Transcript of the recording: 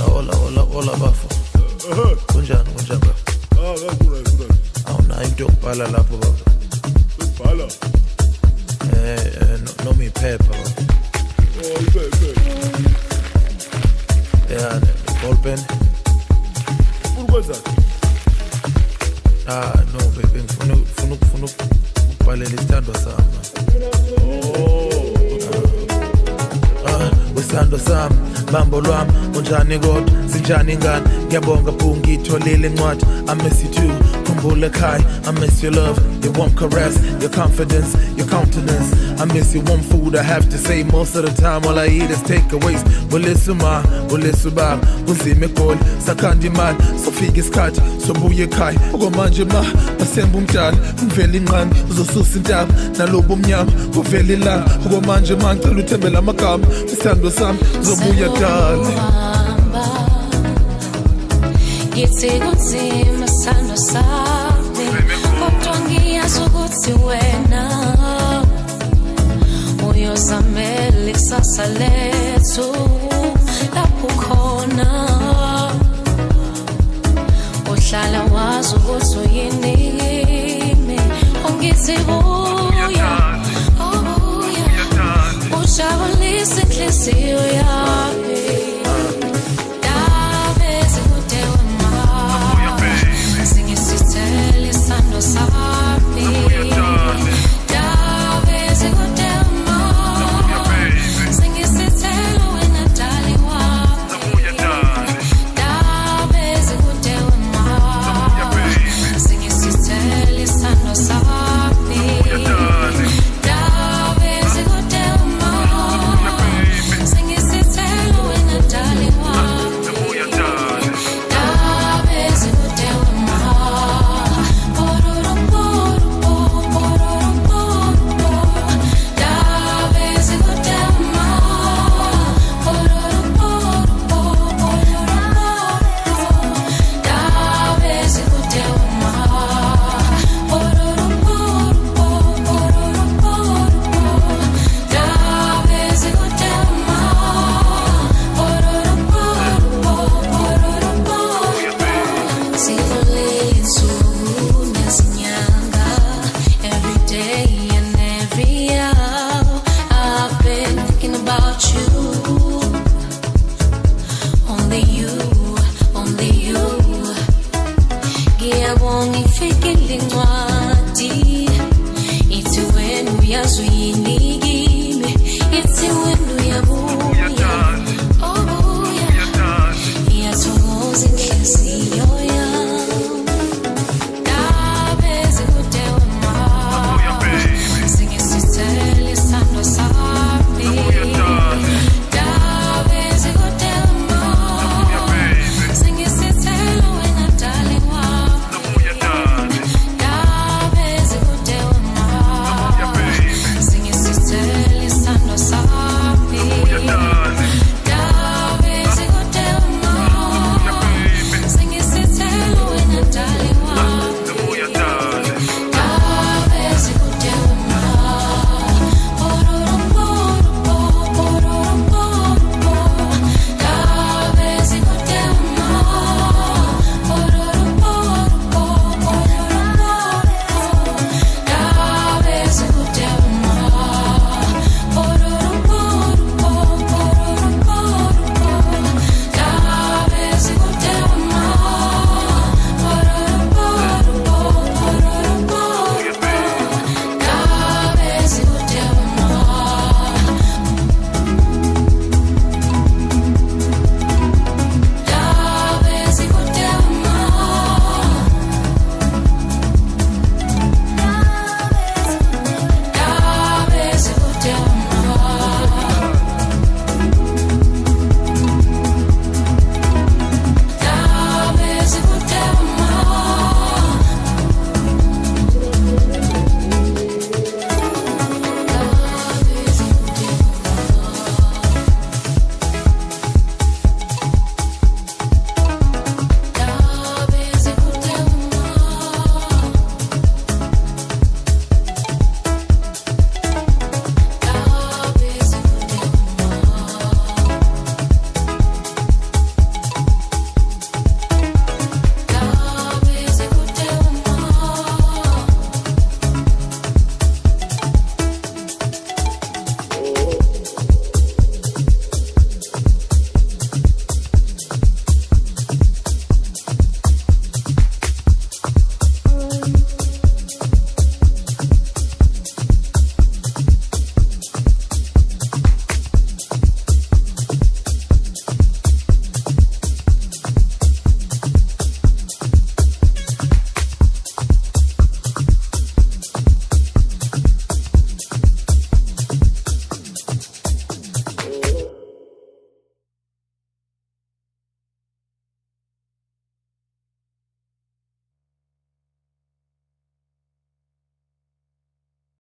hola hola hola hola bafo kunjani kunjani? Ngakura. awunayo into yokubhala lapho baba Bhala. eh eh, no- noma iphepha baba Oh, ibe. yeah ball pen. Ah no baby ngifuna ngifuna ukubhalela isithando sami Ah, usando sami bambo lwami unjani kodwa sinjani ngani? Ngiyabonga bhu ngiyitholile incwadi i miss you too. Khumbula ekhaya i miss your love your warm caress your confidence your countenance. I miss your warm food i have to say. Most of the time all i eat is takeaways. Bulisa ma bulisa ubaba unzima egoli sakhanda imali sofika isikhathi sobuya ekhaya. Okwamanje ma basemba umdala ungivela inqani uzosusa intaba. Nalobo mnyama kuvela ilanga. Okwamanje ma ngicela uthembela amagama isithando sami zobuya dala Sekuhamba, Ngithi kunzima sando sami Kodwa ngiyazi ukuthi wena Uyozamela ikusasa lethu buya Oh buya Ujabulisa inhliziyo yami